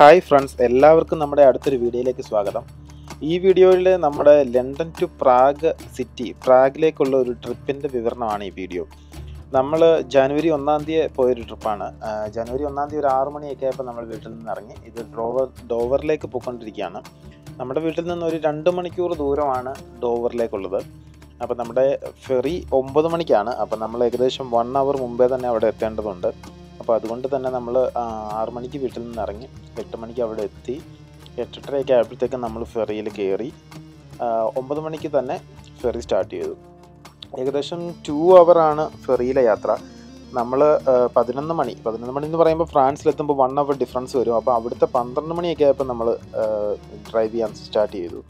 Hi friends എല്ലാവർക്കും നമ്മുടെ അടുത്തൊരു വീഡിയോയിലേക്ക് സ്വാഗതം. ഈ വീഡിയോയിൽ നമ്മുടെ ലണ്ടൻ ടു പ്രാഗ് സിറ്റി പ്രാഗിലേക്കുള്ള ഒരു ട്രിപ്പിന്റെ വിവരണമാണ് ഈ വീഡിയോ. നമ്മൾ ജനുവരി ഒന്നാം തീയതി പോയൊരു ട്രിപ്പാണ്. ജനുവരി ഒന്നാം തീയതി ഒരു ആറ് മണിയൊക്കെ ആയപ്പോൾ നമ്മൾ വീട്ടിൽ നിന്ന് ഇറങ്ങി. ഇത് ഡ്രോവർ ഡോവറിലേക്ക് പോയിക്കൊണ്ടിരിക്കുകയാണ്. നമ്മുടെ വീട്ടിൽ നിന്ന് ഒരു രണ്ട് മണിക്കൂർ ദൂരമാണ് ഡോവറിലേക്കുള്ളത്. അപ്പോൾ നമ്മുടെ ഫെറി ഒമ്പത് മണിക്കാണ്. അപ്പോൾ നമ്മൾ ഏകദേശം വൺ അവർ മുമ്പേ തന്നെ അവിടെ എത്തേണ്ടതുണ്ട്. അപ്പോൾ അതുകൊണ്ട് തന്നെ നമ്മൾ ആറു മണിക്ക് വീട്ടിൽ നിന്ന് ഇറങ്ങി എട്ട് മണിക്ക് അവിടെ എത്തി. എട്ടരയൊക്കെ ആയപ്പോഴത്തേക്കും നമ്മൾ ഫെറിയിൽ കയറി ഒമ്പത് മണിക്ക് തന്നെ ഫെറി സ്റ്റാർട്ട് ചെയ്തു. ഏകദേശം ടു അവറാണ് ഫെറിയിലെ യാത്ര. നമ്മൾ പതിനൊന്ന് മണി പതിനൊന്ന് മണി എന്ന് പറയുമ്പോൾ ഫ്രാൻസിലെത്തുമ്പോൾ വൺ അവർ ഡിഫറൻസ് വരും. അപ്പോൾ അവിടുത്തെ പന്ത്രണ്ട് മണിയൊക്കെ ആയപ്പോൾ നമ്മൾ ഡ്രൈവ് ചെയ്യാൻ സ്റ്റാർട്ട് ചെയ്തു.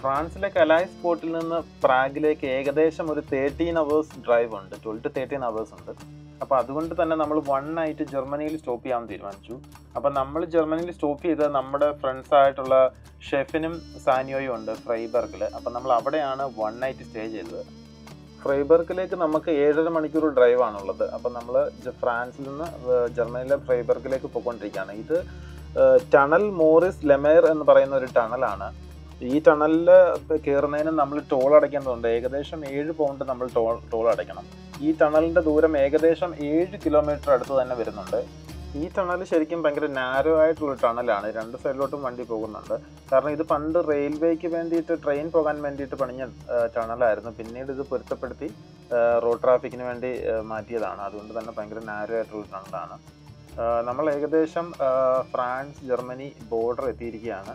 ഫ്രാൻസിലെ കലായ് സ്പോട്ടിൽ നിന്ന് പ്രാഗിലേക്ക് ഏകദേശം ഒരു തേർട്ടീൻ അവേഴ്സ് ഡ്രൈവ് ഉണ്ട്. ട്വൽവ് ടു തേർട്ടീൻ അവേഴ്സ് ഉണ്ട്. അപ്പോൾ അതുകൊണ്ട് തന്നെ നമ്മൾ വൺ നൈറ്റ് ജർമ്മനിയിൽ സ്റ്റോപ്പ് ചെയ്യാൻ തീരുമാനിച്ചു. അപ്പോൾ നമ്മൾ ജർമ്മനിയിൽ സ്റ്റോപ്പ് ചെയ്ത് നമ്മുടെ ഫ്രണ്ട്സ് ആയിട്ടുള്ള ഷെഫിനും സാനിയോയും ഉണ്ട് ഫ്രൈബർഗിൽ അപ്പോൾ നമ്മൾ അവിടെയാണ് വൺ നൈറ്റ് സ്റ്റേ ചെയ്തത്. ഫ്രൈബർഗിലേക്ക് നമുക്ക് ഏഴര മണിക്കൂർ ഡ്രൈവ് ആണുള്ളത്. അപ്പോൾ നമ്മൾ ഫ്രാൻസിൽ നിന്ന് ജർമ്മനിയിലെ ഫ്രൈബർഗിലേക്ക് പോയിക്കൊണ്ടിരിക്കുകയാണ്. ഇത് ടണൽ മോറിസ് ലെമേർ എന്ന് പറയുന്ന ഒരു ടണലാണ്. ഈ ടണലിൽ കയറുന്നതിന് നമ്മൾ ടോൾ അടയ്ക്കേണ്ടതുണ്ട്. ഏകദേശം ഏഴ് പൗണ്ട് നമ്മൾ ടോൾ ടോൾ അടയ്ക്കണം. ഈ ടണലിന്റെ ദൂരം ഏകദേശം ഏഴ് കിലോമീറ്റർ അടുത്ത് തന്നെ വരുന്നുണ്ട്. ഈ ടണൽ ശരിക്കും ഭയങ്കര നാരോ ആയിട്ടുള്ള ടണലാണ്. രണ്ട് സൈഡിലോട്ടും വണ്ടി പോകുന്നുണ്ട്. കാരണം ഇത് പണ്ട് റെയിൽവേക്ക് വേണ്ടിയിട്ട് ട്രെയിൻ പോകാൻ വേണ്ടിയിട്ട് പണിഞ്ഞ ടണലായിരുന്നു. പിന്നീട് ഇത് പൊരുത്തപ്പെടുത്തി റോഡ് ട്രാഫിക്കിന് വേണ്ടി മാറ്റിയതാണ്. അതുകൊണ്ട് തന്നെ ഭയങ്കര നാരോ ആയിട്ടുള്ള ടണലാണ്. നമ്മൾ ഏകദേശം ഫ്രാൻസ് ജർമ്മനി ബോർഡർ എത്തിയിരിക്കുകയാണ്.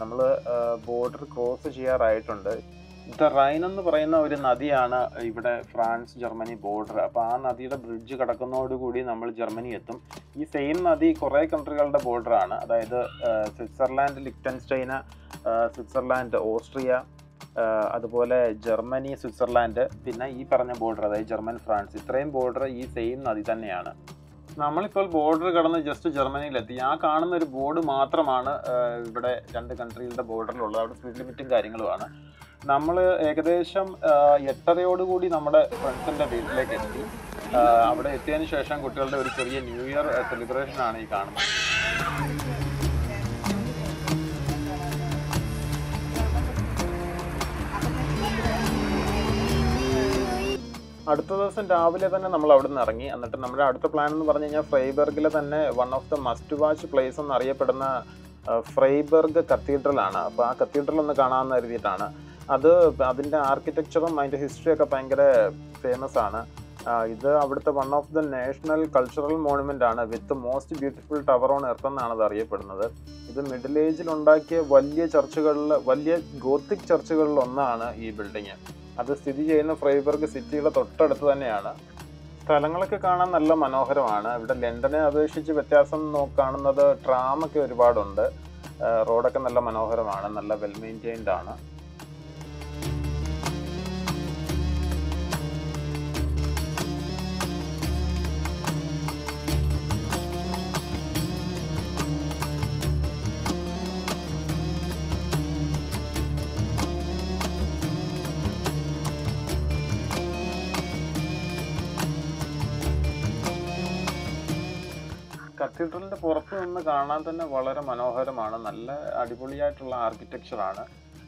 നമ്മൾ ബോർഡർ ക്രോസ് ചെയ്യാറായിട്ടുണ്ട്. ദ റൈൻ എന്ന് പറയുന്ന ഒരു നദിയാണ് ഇവിടെ ഫ്രാൻസ് ജർമ്മനി ബോർഡർ. അപ്പോൾ ആ നദിയുടെ ബ്രിഡ്ജ് കടക്കുന്നതോടുകൂടി നമ്മൾ ജർമ്മനി എത്തും. ഈ സെയിം നദി കുറേ കൺട്രികളുടെ ബോർഡറാണ്. അതായത് സ്വിറ്റ്സർലാൻഡ് ലിക്റ്റൻസ്റ്റൈന സ്വിറ്റ്സർലാൻഡ് ഓസ്ട്രിയ അതുപോലെ ജർമ്മനി സ്വിറ്റ്സർലാൻഡ് പിന്നെ ഈ പറഞ്ഞ ബോർഡർ അതായത് ജർമ്മൻ ഫ്രാൻസ്. ഇത്രയും ബോർഡർ ഈ സെയിം നദി തന്നെയാണ്. നമ്മളിപ്പോൾ ബോർഡർ കടന്ന് ജസ്റ്റ് ജർമ്മനിയിലെത്തി. ആ കാണുന്ന ഒരു ബോർഡ് മാത്രമാണ് ഇവിടെ രണ്ട് കൺട്രികളുടെ ബോർഡറിലുള്ളത്. അവിടെ സ്പീഡ് ലിമിറ്റും കാര്യങ്ങളുമാണ്. നമ്മൾ ഏകദേശം എട്ടരയോടുകൂടി നമ്മുടെ ഫ്രണ്ട്സിന്റെ വീട്ടിലേക്ക് എത്തി. അവിടെ എത്തിയതിന് ശേഷം കുട്ടികളുടെ ഒരു ചെറിയ ന്യൂ ഇയർ സെലിബ്രേഷൻ ആണ് ഈ കാണുന്നത്. അടുത്ത ദിവസം രാവിലെ തന്നെ നമ്മൾ അവിടെ നിന്ന് ഇറങ്ങി. എന്നിട്ട് നമ്മുടെ അടുത്ത പ്ലാൻ എന്ന് പറഞ്ഞു കഴിഞ്ഞാൽ ഫ്രൈബർഗിലെ തന്നെ one of the must watch place എന്നറിയപ്പെടുന്ന ഫ്രൈബർഗ് കത്തീഡ്രൽ ആണ്. അപ്പോൾ ആ കത്തീഡ്രൽ ഒന്ന് കാണാമെന്ന് കരുതിയിട്ടാണ് അത് അതിന്റെ ആർക്കിടെക്ചറും അതിന്റെ ഹിസ്റ്ററിയൊക്കെ ഭയങ്കര ഫേമസ് ആണ്. ഇത് അവിടുത്തെ one of the national cultural monument ആണ്. With most beautiful tower on earth എന്നാണ് അത് അറിയപ്പെടുന്നത്. ഇത് മിഡിൽ ഏജിൽ ഉണ്ടാക്കിയ വലിയ ചർച്ചുകളിൽ വലിയ ഗോത്തിക് ചർച്ചുകളിൽ ഒന്നാണ് ഈ ബിൽഡിങ് അത് സ്ഥിതി ചെയ്യുന്ന ഫ്രൈബർഗ് സിറ്റിയുടെ തൊട്ടടുത്ത് തന്നെയാണ്. സ്ഥലങ്ങളൊക്കെ കാണാൻ നല്ല മനോഹരമാണ്. ഇവിടെ ലണ്ടനെ അപേക്ഷിച്ച് വ്യത്യാസം കാണുന്നത് ട്രാമൊക്കെ ഒരുപാടുണ്ട്. റോഡൊക്കെ നല്ല മനോഹരമാണ്. നല്ല വെൽ മെയിന്റെയിൻഡ് ആണ്. കത്തീഡ്രലിന്റെ പുറത്ത് നിന്ന് കാണാൻ തന്നെ വളരെ മനോഹരമാണ്. നല്ല അടിപൊളിയായിട്ടുള്ള ആർക്കിടെക്ചറാണ്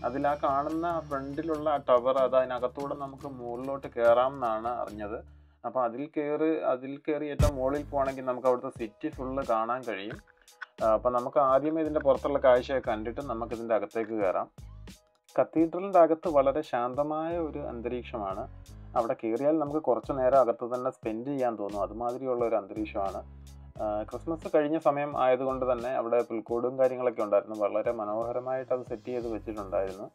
അതിൽ ആ കാണുന്ന ഫ്രണ്ടിലുള്ള ആ ടവർ അത് അതിനകത്തൂടെ നമുക്ക് മുകളിലോട്ട് കയറാം എന്നാണ് അറിഞ്ഞത്. അപ്പോൾ അതിൽ കയറി അതിൽ കയറി ഏറ്റവും മുകളിൽ പോകണമെങ്കിൽ നമുക്ക് അവിടുത്തെ സിറ്റി ഫുള്ള് കാണാൻ കഴിയും. അപ്പോൾ നമുക്ക് ആദ്യമേ ഇതിന്റെ പുറത്തുള്ള കാഴ്ചയൊക്കെ കണ്ടിട്ട് നമുക്ക് ഇതിന്റെ അകത്തേക്ക് കയറാം കത്തീഡ്രലിന്റെ അകത്ത് വളരെ ശാന്തമായ ഒരു അന്തരീക്ഷമാണ്. അവിടെ കയറിയാൽ നമുക്ക് കുറച്ച് നേരം അകത്ത് തന്നെ സ്പെൻഡ് ചെയ്യാൻ തോന്നും. അതുമാതിരിയുള്ള ഒരു അന്തരീക്ഷമാണ്. ക്രിസ്മസ് കഴിഞ്ഞ സമയം ആയതുകൊണ്ട് തന്നെ അവിടെ പുൽക്കൂടും കാര്യങ്ങളൊക്കെ ഉണ്ടായിരുന്നു. വളരെ മനോഹരമായിട്ട് അത് സെറ്റ് ചെയ്ത് വെച്ചിട്ടുണ്ടായിരുന്നു.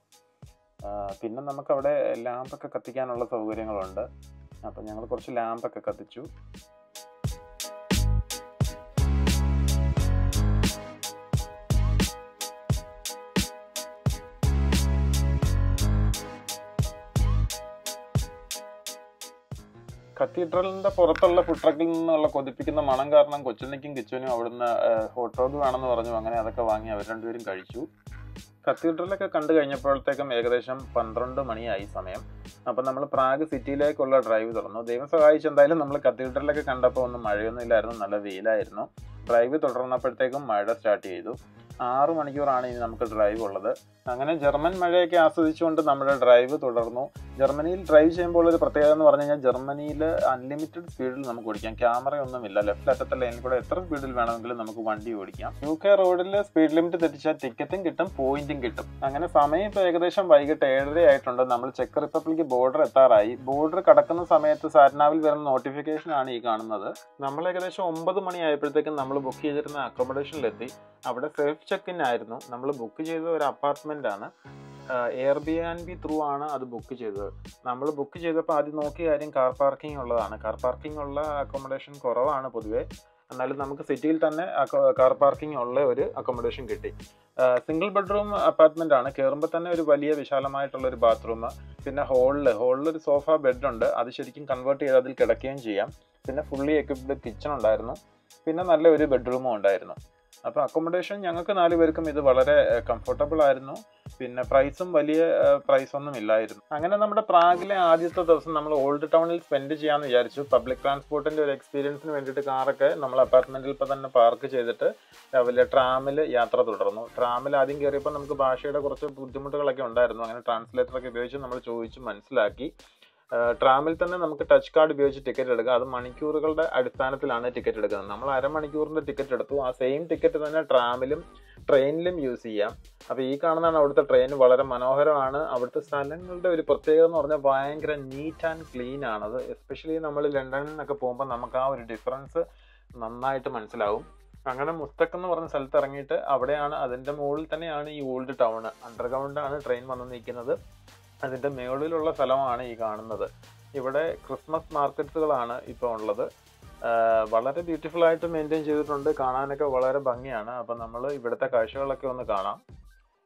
പിന്നെ നമുക്കവിടെ ലാമ്പൊക്കെ കത്തിക്കാനുള്ള സൗകര്യങ്ങളുണ്ട്. അപ്പം ഞങ്ങൾ കുറച്ച് ലാമ്പൊക്കെ കത്തിച്ചു. കത്തീഡ്രലിന്റെ പുറത്തുള്ള ഫുഡ് ട്രക്കിൽ നിന്നുള്ള കൊതിപ്പിക്കുന്ന മണം കാരണം കൊച്ചുണ്ണിക്കും കിച്ചനും അവിടുന്ന് ഹോട്ട് ഡോഗ് വേണമെന്ന് പറഞ്ഞു. അങ്ങനെ അതൊക്കെ വാങ്ങി അവർ രണ്ടുപേരും കഴിച്ചു. കത്തീഡ്രലൊക്കെ കണ്ടു കഴിഞ്ഞപ്പോഴത്തേക്കും ഏകദേശം പന്ത്രണ്ട് മണിയായി സമയം. അപ്പം നമ്മൾ പ്രാഗ് സിറ്റിയിലേക്കുള്ള ഡ്രൈവ് തുടർന്നു ദൈവം സഹായിച്ച് എന്തായാലും നമ്മൾ കത്തീഡ്രലൊക്കെ കണ്ടപ്പോൾ ഒന്നും മഴയൊന്നും ഇല്ലായിരുന്നു. നല്ല വെയിലായിരുന്നു. ഡ്രൈവ് തുടർന്നപ്പോഴത്തേക്കും മഴ സ്റ്റാർട്ട് ചെയ്തു. ആറ് മണിക്കൂറാണ് ഇനി നമുക്ക് ഡ്രൈവ് ഉള്ളത്. അങ്ങനെ ജർമ്മൻ മഴയൊക്കെ ആസ്വദിച്ചുകൊണ്ട് നമ്മുടെ ഡ്രൈവ് തുടർന്നു. ജർമ്മനിയിൽ ഡ്രൈവ് ചെയ്യുമ്പോൾ ഒരു പ്രത്യേകത എന്ന് പറഞ്ഞു കഴിഞ്ഞാൽ ജർമ്മനിയിൽ അൺലിമിറ്റഡ് സ്പീഡിൽ നമുക്ക് ഓടിക്കാം. ക്യാമറയൊന്നുമില്ല ലെഫ്റ്റ് അറ്റത്തെ ലൈനിൽ കൂടെ എത്ര സ്പീഡിൽ വേണമെങ്കിലും നമുക്ക് വണ്ടി ഓടിക്കാം. യു കെ റോഡിൽ സ്പീഡ് ലിമിറ്റ് തെറ്റിച്ചാൽ ടിക്കറ്റും കിട്ടും പോയിന്റും കിട്ടും. അങ്ങനെ സമയം ഇപ്പോൾ ഏകദേശം വൈകിട്ട് ഏഴര ആയിട്ടുണ്ട്. നമ്മൾ ചെക്ക് റിപ്പബ്ലിക് ബോർഡർ എത്താറായി. ബോർഡർ കടക്കുന്ന സമയത്ത് സാറ്റ്നാവിൽ വരുന്ന നോട്ടിഫിക്കേഷൻ ആണ് ഈ കാണുന്നത്. നമ്മൾ ഏകദേശം ഒമ്പത് മണി ആയപ്പോഴത്തേക്കും നമ്മൾ ബുക്ക് ചെയ്തിരുന്ന അക്കോമഡേഷനിലെത്തി അവിടെ സേഫ് ചെക്ക് ഇൻ ആയിരുന്നു. നമ്മൾ ബുക്ക് ചെയ്ത ഒരു അപ്പാർട്ട്മെന്റ് ആണ്. Airbnb through ആണ് അത് ബുക്ക് ചെയ്തത്. നമ്മൾ ബുക്ക് ചെയ്തപ്പോൾ ആദ്യം നോക്കിയ കാര്യം കാർ പാർക്കിംഗ് ഉള്ളതാണ്. കാർ പാർക്കിംഗ് ഉള്ള അക്കോമഡേഷൻ കുറവാണ് പൊതുവേ. എന്നാലും നമുക്ക് സിറ്റിയിൽ തന്നെ കാർ പാർക്കിംഗ് ഉള്ള ഒരു അക്കോമഡേഷൻ കിട്ടി. സിംഗിൾ ബെഡ്റൂം അപ്പാർട്ട്മെന്റ് ആണ്. കയറുമ്പോൾ തന്നെ ഒരു വലിയ വിശാലമായിട്ടുള്ള ഒരു ബാത്റൂം പിന്നെ ഹോളിൽ ഹോളിൽ ഒരു സോഫ ബെഡുണ്ട് അത് ശരിക്കും കൺവേർട്ട് ചെയ്ത് അതിൽ കിടക്കുകയും ചെയ്യാം. പിന്നെ ഫുള്ളി എക്വിപ്ഡ് കിച്ചൺ ഉണ്ടായിരുന്നു. പിന്നെ നല്ല ഒരു ബെഡ്റൂമും ഉണ്ടായിരുന്നു. അപ്പോൾ അക്കോമഡേഷൻ ഞങ്ങൾക്ക് നാല് പേർക്കും ഇത് വളരെ കംഫർട്ടബിൾ ആയിരുന്നു. പിന്നെ പ്രൈസും വലിയ പ്രൈസ് ഒന്നും ഇല്ലായിരുന്നു. അങ്ങനെ നമ്മുടെ പ്രാഗിലെ ആദ്യത്തെ ദിവസം നമ്മൾ ഓൾഡ് ടൗണിൽ സ്പെൻഡ് ചെയ്യാമെന്ന് വിചാരിച്ചു. പബ്ലിക് ട്രാൻസ്പോർട്ടിന്റെ ഒരു എക്സ്പീരിയൻസിന് വേണ്ടിയിട്ട് കാറൊക്കെ നമ്മൾ അപ്പാർട്ട്മെന്റിൽ ഇപ്പോൾ തന്നെ പാർക്ക് ചെയ്തിട്ട് രാവിലെ ട്രാമിൽ യാത്ര തുടർന്നു. ട്രാമിൽ ആദ്യം കയറിയപ്പോൾ നമുക്ക് ഭാഷയുടെ കുറച്ച് ബുദ്ധിമുട്ടുകളൊക്കെ ഉണ്ടായിരുന്നു. അങ്ങനെ ട്രാൻസ്ലേറ്ററൊക്കെ ഉപയോഗിച്ച് നമ്മൾ ചോദിച്ച് മനസ്സിലാക്കി. ട്രാമിൽ തന്നെ നമുക്ക് ടച്ച് കാർഡ് ഉപയോഗിച്ച് ടിക്കറ്റ് എടുക്കാം. അത് മണിക്കൂറുകളുടെ അടിസ്ഥാനത്തിലാണ് ടിക്കറ്റ് എടുക്കുന്നത്. നമ്മൾ അരമണിക്കൂറിന്റെ ടിക്കറ്റ് എടുത്തു. ആ സെയിം ടിക്കറ്റ് തന്നെ ട്രാമിലും ട്രെയിനിലും യൂസ് ചെയ്യാം. അപ്പോൾ ഈ കാണുന്നതാണ് അവിടുത്തെ ട്രെയിൻ വളരെ മനോഹരമാണ്. അവിടുത്തെ സ്ഥലങ്ങളുടെ ഒരു പ്രത്യേകത എന്ന് പറഞ്ഞാൽ ഭയങ്കര നീറ്റ് ആൻഡ് ക്ലീൻ ആണത് എസ്പെഷ്യലി നമ്മൾ ലണ്ടനിൽ നിന്നൊക്കെ പോകുമ്പോൾ നമുക്ക് ആ ഒരു ഡിഫറൻസ് നന്നായിട്ട് മനസ്സിലാവും. അങ്ങനെ മുസ്തക്ക് എന്ന് പറഞ്ഞ സ്ഥലത്ത് ഇറങ്ങിയിട്ട് അവിടെയാണ് അതിന്റെ മുകളിൽ തന്നെയാണ് ഈ ഓൾഡ് ടൗൺ അണ്ടർഗ്രൗണ്ടാണ് ട്രെയിൻ വന്ന് നിൽക്കുന്നത്. അതിന്റെ മുകളിലുള്ള സ്ഥലമാണ് ഈ കാണുന്നത്. ഇവിടെ ക്രിസ്മസ് മാർക്കറ്റ്സുകളാണ് ഇപ്പോൾ ഉള്ളത്. വളരെ ബ്യൂട്ടിഫുൾ ആയിട്ട് മെയിന്റെയിൻ ചെയ്തിട്ടുണ്ട്. കാണാനൊക്കെ വളരെ ഭംഗിയാണ്. അപ്പം നമ്മൾ ഇവിടുത്തെ കാഴ്ചകളൊക്കെ ഒന്ന് കാണാം.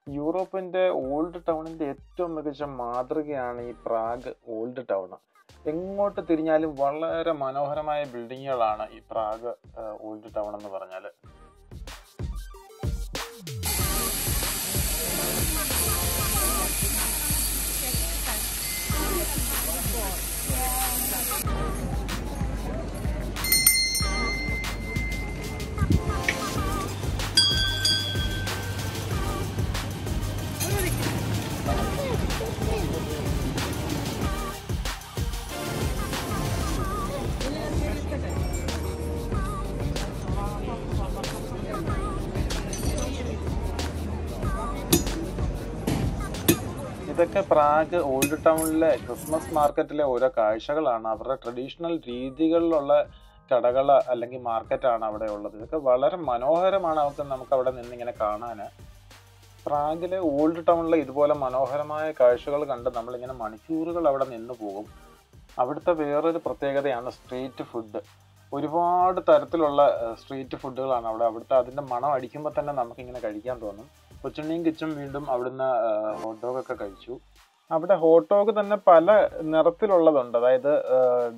യൂറോപ്പിന്റെ ഓൾഡ് ടൗണിന്റെ ഏറ്റവും മികച്ച മാതൃകയാണ് ഈ പ്രാഗ് ഓൾഡ് ടൗൺ എങ്ങോട്ട് തിരിഞ്ഞാലും വളരെ മനോഹരമായ ബിൽഡിങ്ങുകളാണ് ഈ പ്രാഗ് ഓൾഡ് ടൗൺ എന്ന് പറഞ്ഞാൽ ഇതൊക്കെ പ്രാഗ് ഓൾഡ് ടൗണിലെ ക്രിസ്മസ് മാർക്കറ്റിലെ ഓരോ കാഴ്ചകളാണ്. അവരുടെ ട്രഡീഷണൽ രീതികളിലുള്ള കടകൾ അല്ലെങ്കിൽ മാർക്കറ്റാണ് അവിടെ ഉള്ളത്. ഇതൊക്കെ വളരെ മനോഹരമാണ് അവർക്ക് നമുക്ക് അവിടെ നിന്നിങ്ങനെ കാണാൻ പ്രാഗിലെ ഓൾഡ് ടൗണിലെ ഇതുപോലെ മനോഹരമായ കാഴ്ചകൾ കണ്ട് നമ്മളിങ്ങനെ മണിക്കൂറുകൾ അവിടെ നിന്ന് പോകും. അവിടുത്തെ വേറൊരു പ്രത്യേകതയാണ് സ്ട്രീറ്റ് ഫുഡ്. ഒരുപാട് തരത്തിലുള്ള സ്ട്രീറ്റ് ഫുഡുകളാണ് അവിടെ. അവിടുത്തെ അതിന്റെ മണം അടിക്കുമ്പോൾ തന്നെ നമുക്കിങ്ങനെ കഴിക്കാൻ തോന്നും. കൊച്ചുണ്ണിയും കിച്ചും വീണ്ടും അവിടുന്ന് ഹോട്ട് ഡോഗ് ഒക്കെ കഴിച്ചു. അവിടെ ഹോട്ട് ഡോഗ് തന്നെ പല നിറത്തിലുള്ളതുണ്ട്. അതായത്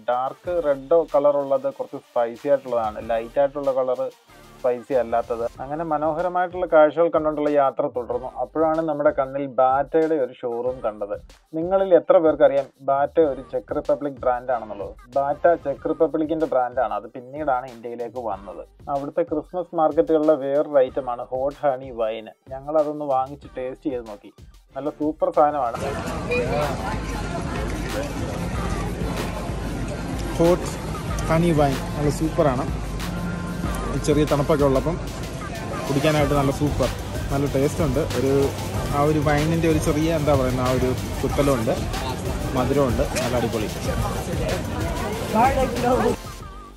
ഡാർക്ക് റെഡ് കളർ ഉള്ളത് കുറച്ച് സ്പൈസി ആയിട്ടുള്ളതാണ്. ലൈറ്റ് ആയിട്ടുള്ള കളർ സ്പൈസി അല്ലാത്തത്. അങ്ങനെ മനോഹരമായിട്ടുള്ള കാഴ്ചകൾ കണ്ടുകൊണ്ടുള്ള യാത്ര തുടർന്നു. അപ്പോഴാണ് നമ്മുടെ കണ്ണിൽ ബാറ്റയുടെ ഒരു ഷോറൂം കണ്ടത്. നിങ്ങളിൽ എത്ര പേർക്ക് അറിയാം ബാറ്റ ഒരു ചെക്ക് റിപ്പബ്ലിക് ബ്രാൻഡ് ആണെന്നുള്ളത്? ബാറ്റ ചെക്ക് റിപ്പബ്ലിക്കിന്റെ ബ്രാൻഡാണ് അത് പിന്നീടാണ് ഇന്ത്യയിലേക്ക് വന്നത്. അവിടുത്തെ ക്രിസ്മസ് മാർക്കറ്റുകളിലെ വേറൊരു ഐറ്റമാണ് ഹോട്ട് ഹണി വൈൻ ഞങ്ങൾ അതൊന്ന് വാങ്ങിച്ച് ടേസ്റ്റ് ചെയ്ത് നോക്കി. നല്ല സൂപ്പർ സാധനമാണ്. ഹോട്ട് ഹണി വൈൻ നല്ല സൂപ്പറാണ് ചെറിയ തണുപ്പൊക്കെ ഉള്ളപ്പം കുടിക്കാനായിട്ട് നല്ല സൂപ്പർ നല്ല ടേസ്റ്റ് ഉണ്ട് ഒരു ആ ഒരു വൈനിന്റെ ഒരു ചെറിയ എന്താ പറയുന്ന ആ ഒരു കുത്തലുണ്ട് മധുരമുണ്ട് നല്ല അടിപൊളി.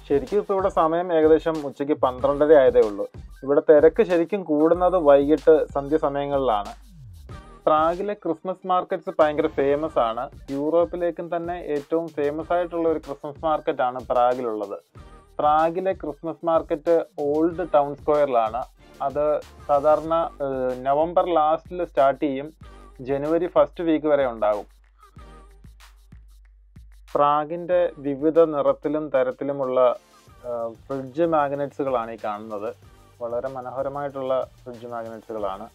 ശരിക്കും ഇപ്പോൾ ഇവിടെ സമയം ഏകദേശം ഉച്ചയ്ക്ക് പന്ത്രണ്ടര ആയതേ ഉള്ളൂ. ഇവിടെ തിരക്ക് ശരിക്കും കൂടുന്നത് വൈകിട്ട് സന്ധ്യ സമയങ്ങളിലാണ്. പ്രാഗിലെ ക്രിസ്മസ് മാർക്കറ്റ്സ് ഭയങ്കര ഫേമസ് ആണ്. യൂറോപ്പിലേക്കും തന്നെ ഏറ്റവും ഫേമസ് ആയിട്ടുള്ള ഒരു ക്രിസ്മസ് മാർക്കറ്റ് ആണ് പ്രാഗിലുള്ളത്. പ്രാഗിലെ ക്രിസ്മസ് മാർക്കറ്റ് ഓൾഡ് ടൗൺ സ്ക്വയറിലാണ്. അത് സാധാരണ നവംബർ ലാസ്റ്റിൽ സ്റ്റാർട്ട് ചെയ്യും. ജനുവരി ഫസ്റ്റ് വീക്ക് വരെ ഉണ്ടാകും. പ്രാഗിന്റെ വിവിധ നിറത്തിലും തരത്തിലുമുള്ള ഫ്രിഡ്ജ് മാഗ്നറ്റ്സുകളാണ് ഈ കാണുന്നത്. വളരെ മനോഹരമായിട്ടുള്ള ഫ്രിഡ്ജ് മാഗ്നറ്റ്സുകളാണ്.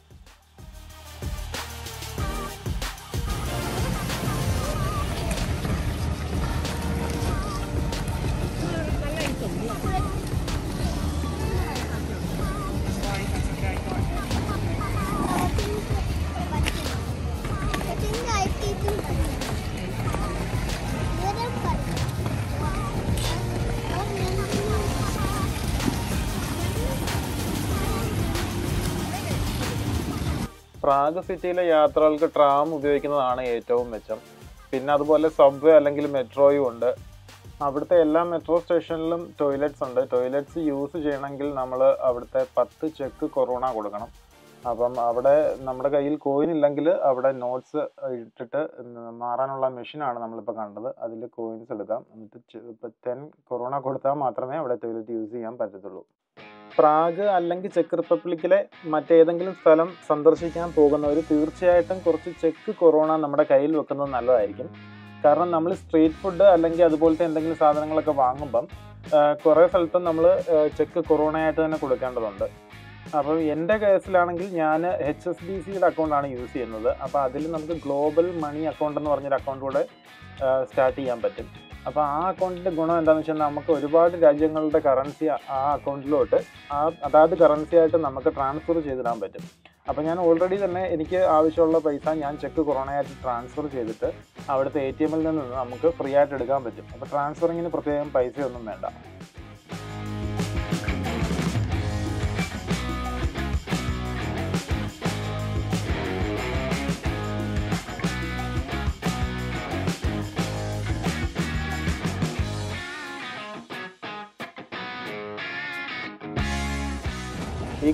പ്രാഗ് സിറ്റിയിലെ യാത്രകൾക്ക് ട്രാം ഉപയോഗിക്കുന്നതാണ് ഏറ്റവും മെച്ചം. പിന്നെ അതുപോലെ സബ്വേ അല്ലെങ്കിൽ മെട്രോയും ഉണ്ട്. അവിടുത്തെ എല്ലാ മെട്രോ സ്റ്റേഷനിലും ടോയ്ലറ്റ്സ് ഉണ്ട്. ടോയ്ലറ്റ്സ് യൂസ് ചെയ്യണമെങ്കിൽ നമ്മൾ അവിടുത്തെ പത്ത് ചെക്ക് കൊറോണ കൊടുക്കണം. അപ്പം അവിടെ നമ്മുടെ കയ്യിൽ കോയിൻ ഇല്ലെങ്കിൽ അവിടെ നോട്ട്സ് ഇട്ടിട്ട് മാറാനുള്ള മെഷീനാണ് നമ്മളിപ്പോൾ കണ്ടത്. അതിൽ കോയിൻസ് എടുക്കാം. എന്നിട്ട് ടെൻ കൊറോണ കൊടുത്താൽ മാത്രമേ അവിടെ ടോയ്ലറ്റ് യൂസ് ചെയ്യാൻ പറ്റത്തുള്ളൂ. പ്രാഗ് അല്ലെങ്കിൽ ചെക്ക് റിപ്പബ്ലിക്കിലെ മറ്റേതെങ്കിലും സ്ഥലം സന്ദർശിക്കാൻ പോകുന്നവർ തീർച്ചയായിട്ടും കുറച്ച് ചെക്ക് കൊറോണ നമ്മുടെ കയ്യിൽ വെക്കുന്നത് നല്ലതായിരിക്കും. കാരണം നമ്മൾ സ്ട്രീറ്റ് ഫുഡ് അല്ലെങ്കിൽ അതുപോലത്തെ എന്തെങ്കിലും സാധനങ്ങളൊക്കെ വാങ്ങുമ്പം കുറേ സ്ഥലത്തും നമ്മൾ ചെക്ക് കൊറോണയായിട്ട് തന്നെ കൊടുക്കേണ്ടതുണ്ട്. അപ്പം എന്റെ കേസിലാണെങ്കിൽ ഞാൻ എച്ച് എസ് ബി സിയുടെ അക്കൗണ്ടാണ് യൂസ് ചെയ്യുന്നത്. അപ്പോൾ അതിൽ നമുക്ക് ഗ്ലോബൽ മണി അക്കൗണ്ട് എന്ന് പറഞ്ഞൊരു അക്കൗണ്ട് കൂടെ സ്റ്റാർട്ട് ചെയ്യാൻ പറ്റും. അപ്പോൾ ആ അക്കൗണ്ടിന്റെ ഗുണം എന്താണെന്ന് വെച്ചാൽ നമുക്ക് ഒരുപാട് രാജ്യങ്ങളുടെ കറൻസി ആ അക്കൗണ്ടിലോട്ട് ആ അതാത് കറൻസി ആയിട്ട് നമുക്ക് ട്രാൻസ്ഫർ ചെയ്തിടാൻ പറ്റും. അപ്പോൾ ഞാൻ ഓൾറെഡി തന്നെ എനിക്ക് ആവശ്യമുള്ള പൈസ ഞാൻ ചെക്ക് കൊറോണയായിട്ട് ട്രാൻസ്ഫർ ചെയ്തിട്ട് അവിടുത്തെ എ ടി എമ്മിൽ നിന്ന് നമുക്ക് ഫ്രീ ആയിട്ട് എടുക്കാൻ പറ്റും. അപ്പോൾ ട്രാൻസ്ഫറിങ്ങിന് പ്രത്യേകം പൈസയൊന്നും വേണ്ട.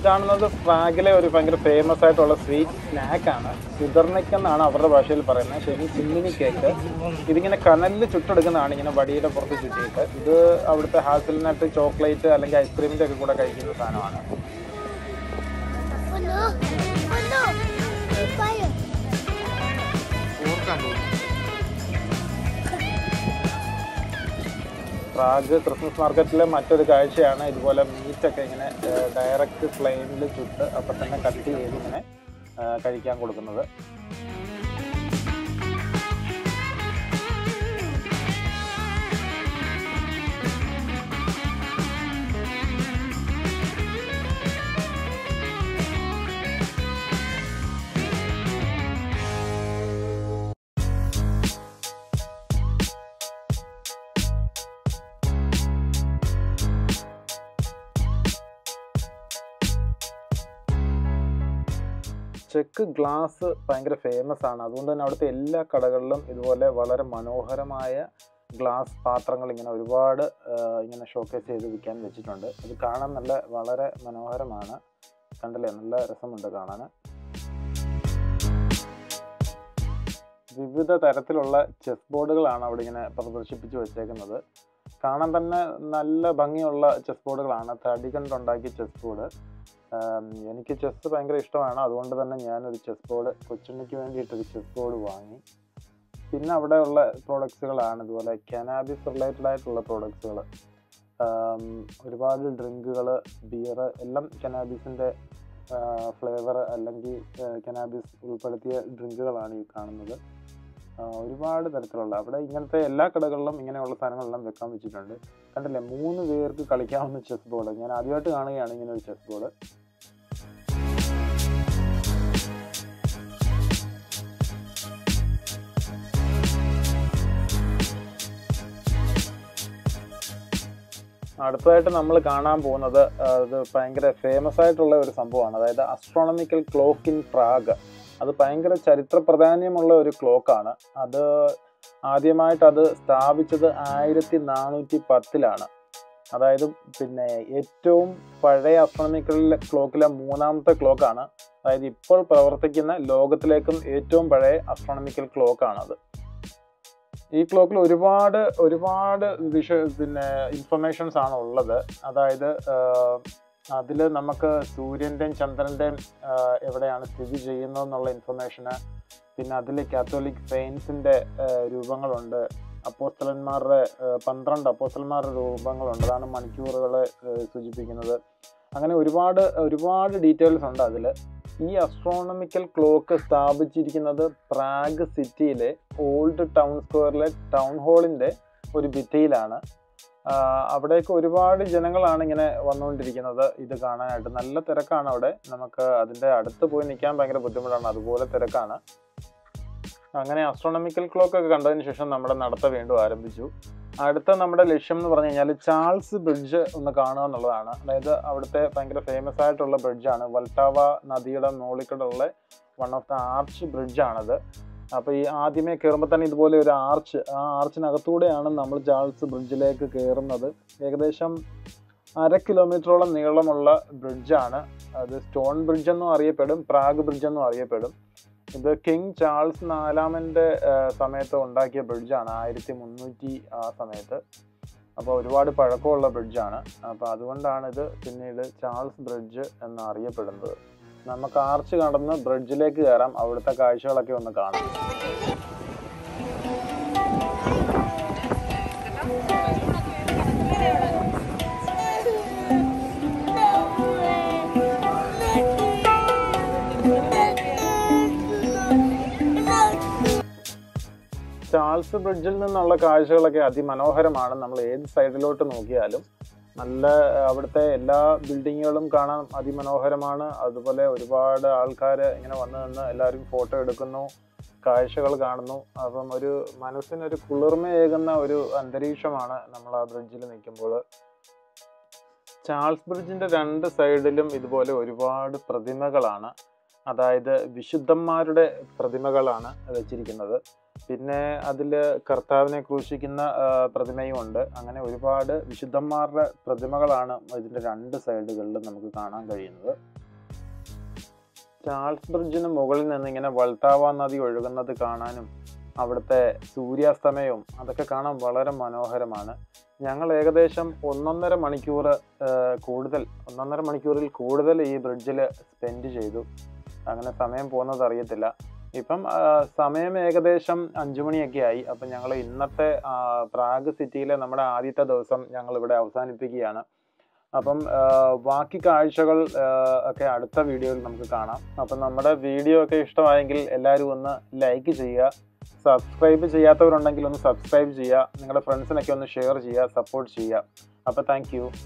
കാണുന്നത് ഫ്രാഗിലെ ഒരു ഭയങ്കര ഫേമസ് ആയിട്ടുള്ള സ്വീറ്റ് സ്നാക്കാണ് സുധർണിക്ക് എന്നാണ് അവരുടെ ഭാഷയിൽ പറയുന്നത്. ശരി ചിമ്മിനി കേക്ക്. ഇതിങ്ങനെ കനലിൽ ചുട്ടെടുക്കുന്നതാണ് ഇങ്ങനെ വടിയുടെ പുറത്ത് ചുറ്റിയിട്ട്. ഇത് അവിടുത്തെ ഹാസൽനട്ട് ചോക്ലേറ്റ് അല്ലെങ്കിൽ ഐസ്ക്രീമിന്റെ ഒക്കെ കൂടെ കഴിക്കുന്ന സാധനമാണ്. ഓർക്കാൻ no! പ്രാഗ് ക്രിസ്മസ് മാർക്കറ്റിലെ മറ്റൊരു കാഴ്ചയാണ്. ഇതുപോലെ മീറ്റൊക്കെ ഇങ്ങനെ ഡയറക്റ്റ് ഫ്ലെയിമിൽ ചുട്ട് അപ്പം തന്നെ കട്ട് ചെയ്ത് ഇങ്ങനെ കഴിക്കാൻ കൊടുക്കുന്നത്. ചെക്ക് ഗ്ലാസ് ഭയങ്കര ഫേമസ് ആണ്. അതുകൊണ്ട് തന്നെ അവിടുത്തെ എല്ലാ കടകളിലും ഇതുപോലെ വളരെ മനോഹരമായ ഗ്ലാസ് പാത്രങ്ങൾ ഇങ്ങനെ ഒരുപാട് ഇങ്ങനെ ഷോക്കേസ് ചെയ്ത് വിൽക്കാൻ വെച്ചിട്ടുണ്ട്. അത് കാണാൻ നല്ല വളരെ മനോഹരമാണ്. കണ്ടല്ലേ? നല്ല രസമുണ്ട് കാണാൻ. വിവിധ തരത്തിലുള്ള ചെസ് ബോർഡുകളാണ് അവിടെ ഇങ്ങനെ പ്രദർശിപ്പിച്ച് വെച്ചേക്കുന്നത്. കാണാൻ തന്നെ നല്ല ഭംഗിയുള്ള ചെസ് ബോർഡുകളാണ് തടി കൊണ്ടുണ്ടാക്കിയ ചെസ് ബോർഡ് എനിക്ക് ചെസ് ഭയങ്കര ഇഷ്ടമാണ്. അതുകൊണ്ട് തന്നെ ഞാനൊരു ചെസ് ബോർഡ് കൊച്ചുണ്ണിക്ക് വേണ്ടിയിട്ടൊരു ചെസ് ബോർഡ് വാങ്ങി. പിന്നെ അവിടെ ഉള്ള പ്രോഡക്ട്സുകളാണ് ഇതുപോലെ കനാബിസ് റിലേറ്റഡ് ആയിട്ടുള്ള പ്രോഡക്ട്സുകൾ ഒരുപാട് ഡ്രിങ്കുകൾ ബിയർ എല്ലാം കനാബിസിന്റെ ഫ്ലേവർ അല്ലെങ്കിൽ കനാബിസ് ഉൾപ്പെടുത്തിയ ഡ്രിങ്കുകളാണ് ഈ കാണുന്നത്. ഒരുപാട് തരത്തിലുള്ള അവിടെ ഇങ്ങനത്തെ എല്ലാ കടകളിലും ഇങ്ങനെയുള്ള സാധനങ്ങളെല്ലാം വെക്കാൻ വെച്ചിട്ടുണ്ട്. കണ്ടില്ലേ മൂന്ന് പേർക്ക് കളിക്കാവുന്ന ചെസ് ബോർഡ്. ഞാൻ ആദ്യമായിട്ട് കാണുകയാണ് ഇങ്ങനെ ഒരു ചെസ് ബോർഡ്. അടുത്തതായിട്ട് നമ്മൾ കാണാൻ പോകുന്നത് അത് ഭയങ്കര ഫേമസ് ആയിട്ടുള്ള ഒരു സംഭവമാണ്. അതായത് അസ്ട്രോണമിക്കൽ ക്ലോക്ക് ഇൻ പ്രാഗ് അത് ഭയങ്കര ചരിത്ര പ്രാധാന്യമുള്ള ഒരു ക്ലോക്കാണ് അത് ആദ്യമായിട്ട് അത് സ്ഥാപിച്ചത് ആയിരത്തി നാനൂറ്റി പത്തിലാണ് അതായത് പിന്നെ ഏറ്റവും പഴയ അസ്ട്രോണമിക്കൽ ക്ലോക്കിലെ മൂന്നാമത്തെ ക്ലോക്കാണ് അതായത് ഇപ്പോൾ പ്രവർത്തിക്കുന്ന ലോകത്തിലേക്കും ഏറ്റവും പഴയ അസ്ട്രോണമിക്കൽ ക്ലോക്കാണത് ഈ ക്ലോക്കിൽ ഒരുപാട് ഒരുപാട് വിഷ പിന്നെ ഇൻഫർമേഷൻസ് ആണ് ഉള്ളത്. അതായത് അതിൽ നമുക്ക് സൂര്യന്റെയും ചന്ദ്രന്റെയും എവിടെയാണ് സ്ഥിതി ചെയ്യുന്നതെന്നുള്ള ഇൻഫർമേഷന് പിന്നെ അതിൽ കാത്തോലിക് സെയിൻസിന്റെ രൂപങ്ങളുണ്ട്. അപ്പോസ്റ്റലന്മാരുടെ പന്ത്രണ്ട് അപ്പോസ്റ്റലന്മാരുടെ രൂപങ്ങളുണ്ട്. അതാണ് മണിക്കൂറുകളെ സൂചിപ്പിക്കുന്നത്. അങ്ങനെ ഒരുപാട് ഒരുപാട് ഡീറ്റെയിൽസ് ഉണ്ട് അതിൽ ഈ അസ്ട്രോണമിക്കൽ ക്ലോക്ക് സ്ഥാപിച്ചിരിക്കുന്നത് പ്രാഗ് സിറ്റിയിലെ ഓൾഡ് ടൗൺ സ്ക്വയറിലെ ടൗൺ ഹാളിന്റെ ഒരു ഭിത്തിയിലാണ്. അവിടേക്ക് ഒരുപാട് ജനങ്ങളാണ് ഇങ്ങനെ വന്നുകൊണ്ടിരിക്കുന്നത്. ഇത് കാണാനായിട്ട് നല്ല തിരക്കാണ് അവിടെ. നമുക്ക് അതിന്റെ അടുത്ത് പോയി നിൽക്കാൻ ഭയങ്കര ബുദ്ധിമുട്ടാണ്. അതുപോലെ തിരക്കാണ്. അങ്ങനെ അസ്ട്രോണമിക്കൽ ക്ലോക്ക് ഒക്കെ കണ്ടതിന് ശേഷം നമ്മുടെ നടത്ത വീണ്ടും ആരംഭിച്ചു. അടുത്ത നമ്മുടെ ലക്ഷ്യം എന്ന് പറഞ്ഞു കഴിഞ്ഞാൽ ചാൾസ് ബ്രിഡ്ജ് ഒന്ന് കാണുക എന്നുള്ളതാണ്. അതായത് അവിടുത്തെ ഭയങ്കര ഫേമസ് ആയിട്ടുള്ള ബ്രിഡ്ജാണ്. വൽട്ടാവ നദിയുടെ മുകളിൽ കൂടെയുള്ള വൺ ഓഫ് ദ ആർച്ച് ബ്രിഡ്ജാണത് അപ്പോൾ ഈ ആദ്യമേ കയറുമ്പോൾ തന്നെ ഇതുപോലെ ഒരു ആർച്ച് ആ ആർച്ചിനകത്തൂടെയാണ് നമ്മൾ ചാൾസ് ബ്രിഡ്ജിലേക്ക് കയറുന്നത് ഏകദേശം അര കിലോമീറ്ററോളം നീളമുള്ള ബ്രിഡ്ജാണ് അത് സ്റ്റോൺ ബ്രിഡ്ജ് എന്നും അറിയപ്പെടും പ്രാഗ് ബ്രിഡ്ജ് എന്നും അറിയപ്പെടും. ഇത് കിങ് ചാൾസ് നാലാമന്റെ സമയത്ത് ഉണ്ടാക്കിയ ബ്രിഡ്ജാണ്. ആയിരത്തി മുന്നൂറ്റി ആ സമയത്ത്. അപ്പോൾ ഒരുപാട് പഴക്കമുള്ള ബ്രിഡ്ജാണ്. അപ്പോൾ അതുകൊണ്ടാണ് ഇത് പിന്നീട് ചാൾസ് ബ്രിഡ്ജ് എന്ന് അറിയപ്പെടുന്നത് നമുക്ക് ആർച്ച് കടന്ന് ബ്രിഡ്ജിലേക്ക് കയറാം. അവിടുത്തെ കാഴ്ചകളൊക്കെ ഒന്ന് കാണാം. ചാൾസ് ബ്രിഡ്ജിൽ നിന്നുള്ള കാഴ്ചകളൊക്കെ അതിമനോഹരമാണ്. നമ്മൾ ഏത് സൈഡിലോട്ട് നോക്കിയാലും നല്ല അവിടുത്തെ എല്ലാ ബിൽഡിങ്ങുകളും കാണാൻ അതിമനോഹരമാണ്. അതുപോലെ ഒരുപാട് ആൾക്കാർ ഇങ്ങനെ വന്നു നിന്ന് എല്ലാവരും ഫോട്ടോ എടുക്കുന്നു കാഴ്ചകൾ കാണുന്നു. അപ്പം ഒരു മനസ്സിനൊരു കുളിർമയേകുന്ന ഒരു അന്തരീക്ഷമാണ് നമ്മൾ ആ ബ്രിഡ്ജിൽ നിൽക്കുമ്പോൾ. ചാൾസ് ബ്രിഡ്ജിന്റെ രണ്ട് സൈഡിലും ഇതുപോലെ ഒരുപാട് പ്രതിമകളാണ്. അതായത് വിശുദ്ധന്മാരുടെ പ്രതിമകളാണ് വെച്ചിരിക്കുന്നത്. പിന്നെ അതിൽ കർത്താവിനെ ക്രൂശിക്കുന്ന ആ, പ്രതിമയും ഉണ്ട്. അങ്ങനെ ഒരുപാട് വിശുദ്ധന്മാരുടെ പ്രതിമകളാണ് ഇതിന്റെ രണ്ട് സൈഡുകളിലും നമുക്ക് കാണാൻ കഴിയുന്നത്. ചാൾസ് ബ്രിഡ്ജിന് മുകളിൽ നിന്ന് ഇങ്ങനെ വൾത്താവ നദി ഒഴുകുന്നത് കാണാനും അവിടുത്തെ സൂര്യാസ്തമയവും അതൊക്കെ കാണാൻ വളരെ മനോഹരമാണ്. ഞങ്ങൾ ഏകദേശം ഒന്നൊന്നര മണിക്കൂർ കൂടുതൽ ഒന്നൊന്നര മണിക്കൂറിൽ കൂടുതൽ ഈ ബ്രിഡ്ജിൽ സ്പെൻഡ് ചെയ്തു. അങ്ങനെ സമയം പോകുന്നത് അറിയത്തില്ല. ഇപ്പം സമയം ഏകദേശം അഞ്ചു മണിയൊക്കെ ആയി അപ്പം ഞങ്ങൾ ഇന്നത്തെ പ്രാഗ് സിറ്റിയിലെ നമ്മുടെ ആദ്യത്തെ ദിവസം ഞങ്ങൾ ഇവിടെ അവസാനിപ്പിക്കുകയാണ്. അപ്പം ബാക്കി കാഴ്ചകൾ ഒക്കെ അടുത്ത വീഡിയോയിൽ നമുക്ക് കാണാം. അപ്പം നമ്മുടെ വീഡിയോ ഒക്കെ ഇഷ്ടമായെങ്കിൽ എല്ലാവരും ഒന്ന് ലൈക്ക് ചെയ്യുക സബ്സ്ക്രൈബ് ചെയ്യാത്തവരുണ്ടെങ്കിൽ ഒന്ന് സബ്സ്ക്രൈബ് ചെയ്യുക നിങ്ങളുടെ ഫ്രണ്ട്സിനൊക്കെ ഒന്ന് ഷെയർ ചെയ്യുക സപ്പോർട്ട് ചെയ്യുക. അപ്പോൾ താങ്ക്